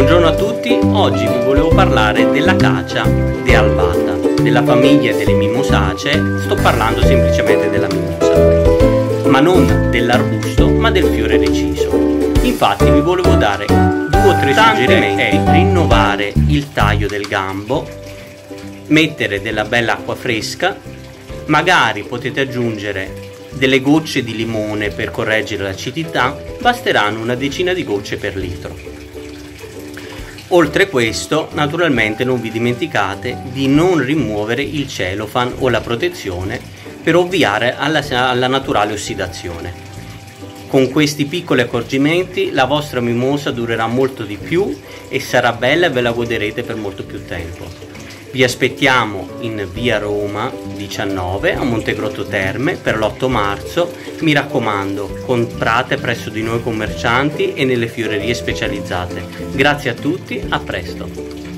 Buongiorno a tutti, oggi vi volevo parlare della cacia de albata, della famiglia delle mimosacee, sto parlando semplicemente della mimosa, ma non dell'arbusto, ma del fiore reciso. Infatti vi volevo dare due o tre suggerimenti, è rinnovare il taglio del gambo, mettere della bella acqua fresca, magari potete aggiungere delle gocce di limone per correggere l'acidità, basteranno una decina di gocce per litro. Oltre questo, naturalmente non vi dimenticate di non rimuovere il cellophane o la protezione per ovviare alla, alla naturale ossidazione. Con questi piccoli accorgimenti la vostra mimosa durerà molto di più e sarà bella e ve la goderete per molto più tempo. Vi aspettiamo in via Roma 19 a Montegrotto Terme per l'8 marzo. Mi raccomando, comprate presso di noi commercianti e nelle fiorerie specializzate. Grazie a tutti, a presto.